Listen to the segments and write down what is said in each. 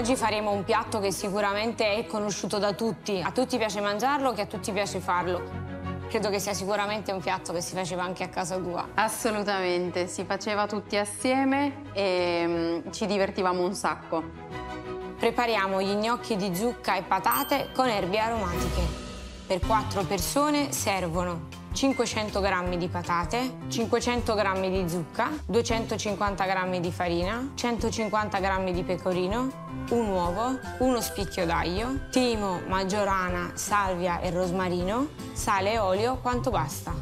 Oggi faremo un piatto che sicuramente è conosciuto da tutti. A tutti piace mangiarlo, che a tutti piace farlo. Credo che sia sicuramente un piatto che si faceva anche a casa tua. Assolutamente, si faceva tutti assieme e mm, ci divertivamo un sacco. Prepariamo gli gnocchi di zucca e patate con erbe aromatiche. Per 4 persone servono 500 g di patate, 500 g di zucca, 250 g di farina, 150 g di pecorino, un uovo, uno spicchio d'aglio, timo, maggiorana, salvia e rosmarino, sale e olio quanto basta.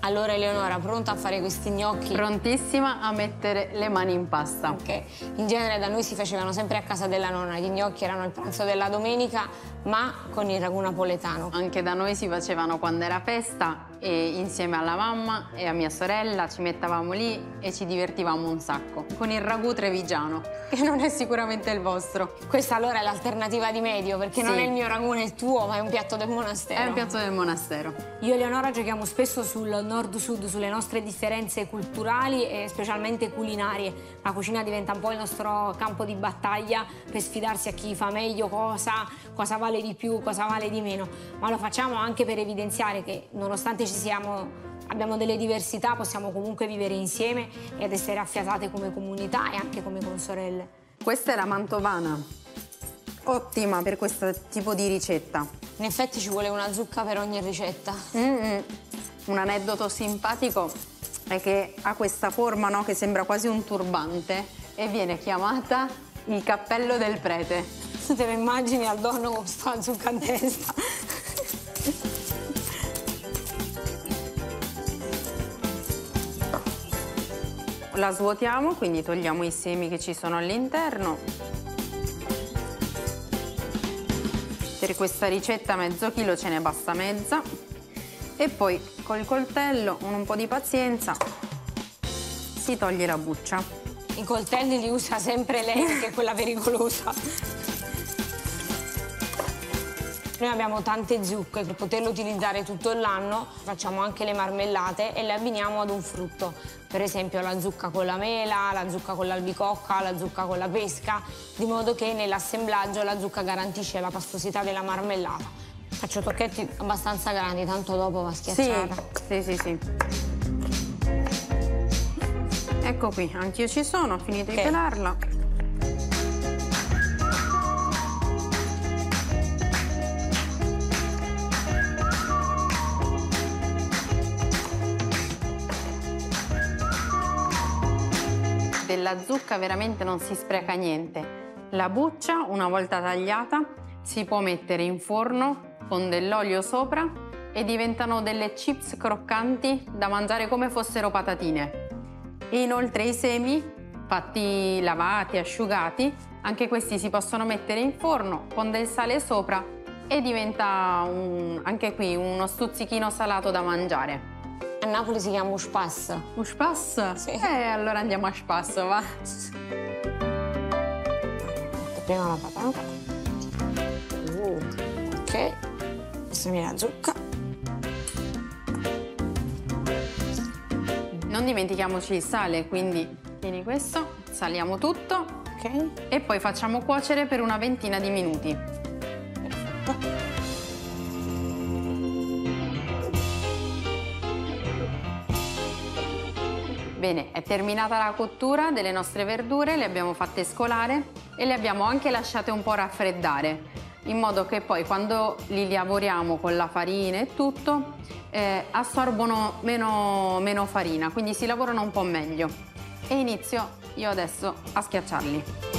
Allora Eleonora, pronta a fare questi gnocchi? Prontissima a mettere le mani in pasta. Ok, in genere da noi si facevano sempre a casa della nonna, gli gnocchi erano il pranzo della domenica, ma con il ragù napoletano. Anche da noi si facevano quando era festa e insieme alla mamma e a mia sorella ci mettavamo lì e ci divertivamo un sacco. Con il ragù trevigiano, che non è sicuramente il vostro. Questa allora è l'alternativa di medio, perché sì. non è il mio ragù né il tuo, ma è un piatto del monastero. È un piatto del monastero. Io e Eleonora giochiamo spesso sul nord-sud, sulle nostre differenze culturali e specialmente culinarie. La cucina diventa un po' il nostro campo di battaglia per sfidarsi a chi fa meglio cosa, cosa vale di più, cosa vale di meno. Ma lo facciamo anche per evidenziare che nonostante ci siamo abbiamo delle diversità, possiamo comunque vivere insieme ed essere affiatate come comunità e anche come consorelle. Questa è la mantovana, ottima per questo tipo di ricetta. In effetti ci vuole una zucca per ogni ricetta. Mm -mm. Un aneddoto simpatico è che ha questa forma no, che sembra quasi un turbante e viene chiamata il cappello del prete. Te lo immagini al donno con questa zucca in testa? La svuotiamo, quindi togliamo i semi che ci sono all'interno. Per questa ricetta mezzo chilo ce ne basta mezza. E poi col coltello, con un po' di pazienza, si toglie la buccia. I coltelli li usa sempre lei, che è quella pericolosa. Noi abbiamo tante zucche, per poterle utilizzare tutto l'anno facciamo anche le marmellate e le abbiniamo ad un frutto. Per esempio la zucca con la mela, la zucca con l'albicocca, la zucca con la pesca, di modo che nell'assemblaggio la zucca garantisce la pastosità della marmellata. Faccio tocchetti abbastanza grandi, tanto dopo va schiacciata. Sì, sì, sì. sì. Ecco qui, anch'io ci sono, ho finito okay. di pelarla. Della zucca veramente non si spreca niente. La buccia, una volta tagliata, si può mettere in forno con dell'olio sopra e diventano delle chips croccanti da mangiare come fossero patatine. E inoltre i semi, fatti lavati, asciugati, anche questi si possono mettere in forno con del sale sopra e diventa un, anche qui uno stuzzichino salato da mangiare. A Napoli si chiama Uspas. Uspas? Sì. Eh, allora andiamo a Spasso, va. Prima la patata. Uh, ok. Questa viene la zucca. Non dimentichiamoci il sale, quindi tieni questo, saliamo tutto. Ok. E poi facciamo cuocere per una ventina di minuti. Bene, è terminata la cottura delle nostre verdure, le abbiamo fatte scolare e le abbiamo anche lasciate un po' raffreddare, in modo che poi quando li lavoriamo con la farina e tutto, eh, assorbono meno, meno farina, quindi si lavorano un po' meglio. E inizio io adesso a schiacciarli.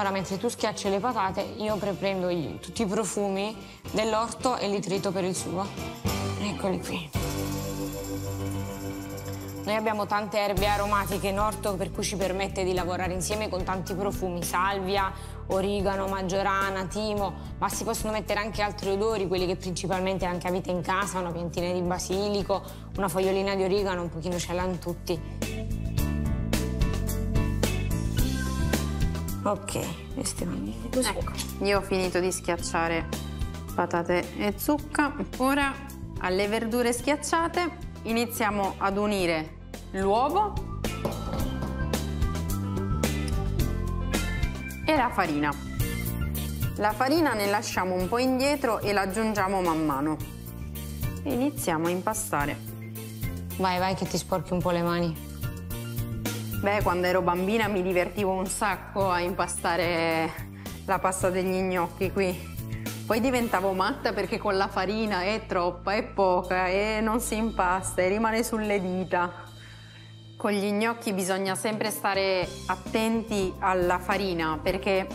Eleonora, mentre tu schiacci le patate, io prendo tutti i profumi dell'orto e li trito per il sugo. Eccoli qui. Noi abbiamo tante erbe aromatiche in orto per cui ci permette di lavorare insieme con tanti profumi, salvia, origano, maggiorana, timo, ma si possono mettere anche altri odori, quelli che principalmente anche avete in casa, una piantina di basilico, una fogliolina di origano, un pochino ce l'hanno tutti. Ok, questi vanno così. Ecco, io ho finito di schiacciare patate e zucca. Ora alle verdure schiacciate iniziamo ad unire l'uovo e la farina. La farina ne lasciamo un po' indietro e la aggiungiamo man mano. Iniziamo a impastare. Vai, vai che ti sporchi un po' le mani. Beh, quando ero bambina mi divertivo un sacco a impastare la pasta degli gnocchi qui. Poi diventavo matta perché con la farina è troppa, è poca e non si impasta e rimane sulle dita. Con gli gnocchi bisogna sempre stare attenti alla farina perché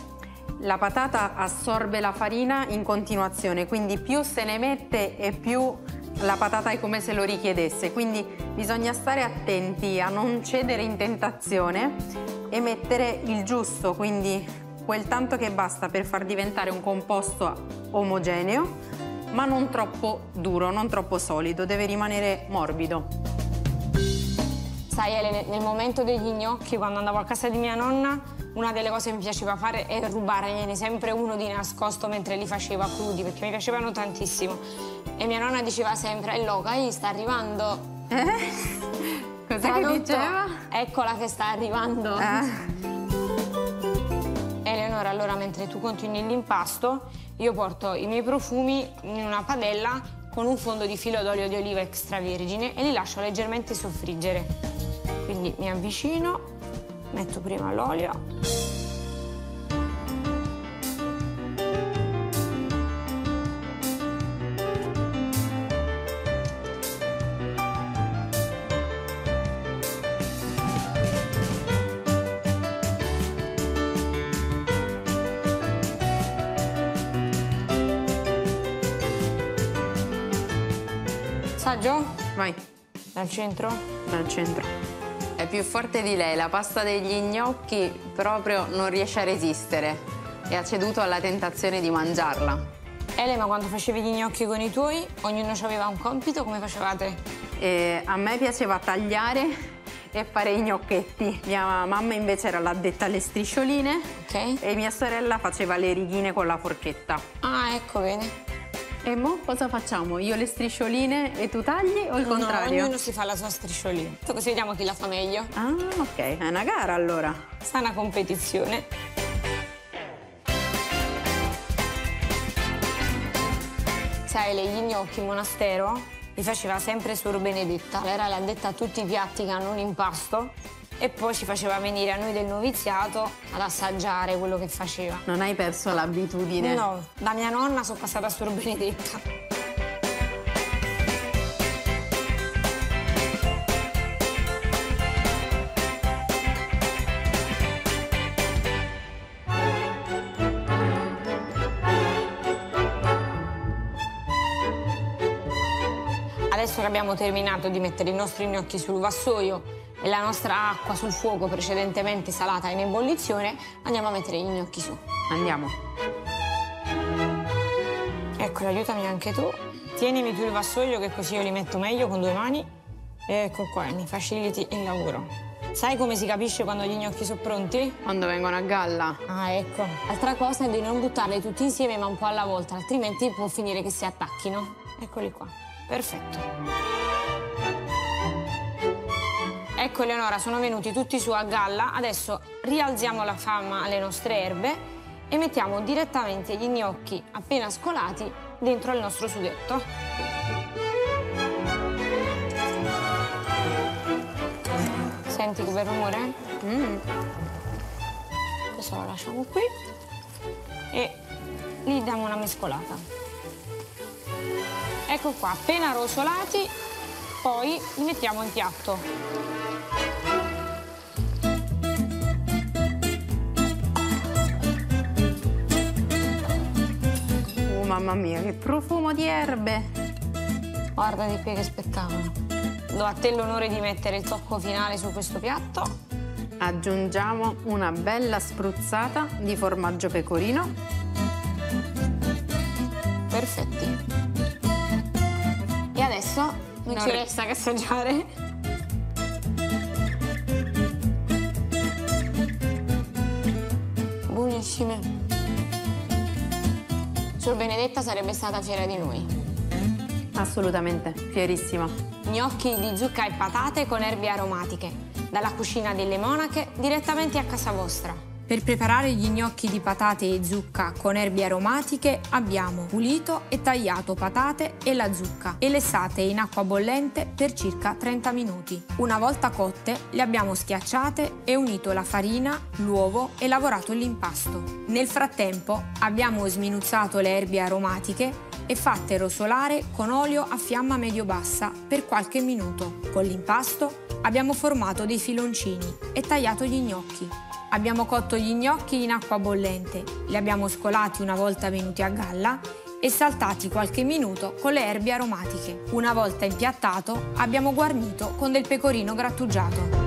la patata assorbe la farina in continuazione, quindi più se ne mette e più la patata è come se lo richiedesse, quindi bisogna stare attenti a non cedere in tentazione e mettere il giusto, quindi quel tanto che basta per far diventare un composto omogeneo, ma non troppo duro, non troppo solido, deve rimanere morbido. Sai Ele, nel momento degli gnocchi, quando andavo a casa di mia nonna, una delle cose che mi piaceva fare è rubargliene sempre uno di nascosto mentre li faceva crudi, perché mi piacevano tantissimo. E mia nonna diceva sempre, eh Loca, sta arrivando... Eh? Cosa che diceva? Eccola che sta arrivando. Eh. Eleonora, allora mentre tu continui l'impasto, io porto i miei profumi in una padella con un fondo di filo d'olio di oliva extravergine e li lascio leggermente soffriggere. Quindi mi avvicino, metto prima l'olio Assaggio? Vai. Dal centro? Dal centro. È più forte di lei, la pasta degli gnocchi proprio non riesce a resistere e ha ceduto alla tentazione di mangiarla. Ele, ma quando facevi gli gnocchi con i tuoi, ognuno aveva un compito, come facevate? E a me piaceva tagliare e fare i gnocchetti. Mia mamma invece era l'addetta alle striscioline Ok. e mia sorella faceva le righine con la forchetta. Ah, ecco, bene. E mo cosa facciamo? Io le striscioline e tu tagli o il contrario? No, ognuno si fa la sua strisciolina. Così vediamo chi la fa meglio. Ah, ok, è una gara allora. Sana competizione. Sai, gli gnocchi in monastero li faceva sempre Suor Benedetta. Era l'addetta a tutti i piatti che hanno un impasto e poi ci faceva venire a noi del noviziato ad assaggiare quello che faceva. Non hai perso l'abitudine? No, da mia nonna sono passata a Suor Benedetta. Adesso che abbiamo terminato di mettere i nostri gnocchi sul vassoio la nostra acqua sul fuoco precedentemente salata in ebollizione, andiamo a mettere gli gnocchi su. Andiamo. Ecco, aiutami anche tu. Tienimi tu il vassoio che così io li metto meglio con due mani. Ecco qua, mi faciliti il lavoro. Sai come si capisce quando gli gnocchi sono pronti? Quando vengono a galla. Ah, ecco. Altra cosa è di non buttarli tutti insieme ma un po' alla volta, altrimenti può finire che si attacchino. Eccoli qua. Perfetto. Ecco Eleonora, sono venuti tutti su a galla. Adesso rialziamo la famma alle nostre erbe e mettiamo direttamente gli gnocchi appena scolati dentro il nostro sughetto. Senti che bel rumore? Mm. Questo lo lasciamo qui e gli diamo una mescolata. Ecco qua, appena rosolati, poi li mettiamo in piatto. Mamma mia, che profumo di erbe. Guarda di qui che spettacolo. Do a te l'onore di mettere il tocco finale su questo piatto. Aggiungiamo una bella spruzzata di formaggio pecorino. Perfetti. E adesso non Non ci re- resta che assaggiare. Buonissime. Suor Benedetta sarebbe stata fiera di noi. Assolutamente, fierissima. Gnocchi di zucca e patate con erbe aromatiche, dalla cucina delle monache direttamente a casa vostra. Per preparare gli gnocchi di patate e zucca con erbe aromatiche abbiamo pulito e tagliato patate e la zucca e lessate in acqua bollente per circa 30 minuti. Una volta cotte le abbiamo schiacciate e unito la farina, l'uovo e lavorato l'impasto. Nel frattempo abbiamo sminuzzato le erbe aromatiche e fatte rosolare con olio a fiamma medio-bassa per qualche minuto. Con l'impasto abbiamo formato dei filoncini e tagliato gli gnocchi. Abbiamo cotto gli gnocchi in acqua bollente, li abbiamo scolati una volta venuti a galla e saltati qualche minuto con le erbe aromatiche. Una volta impiattato abbiamo guarnito con del pecorino grattugiato.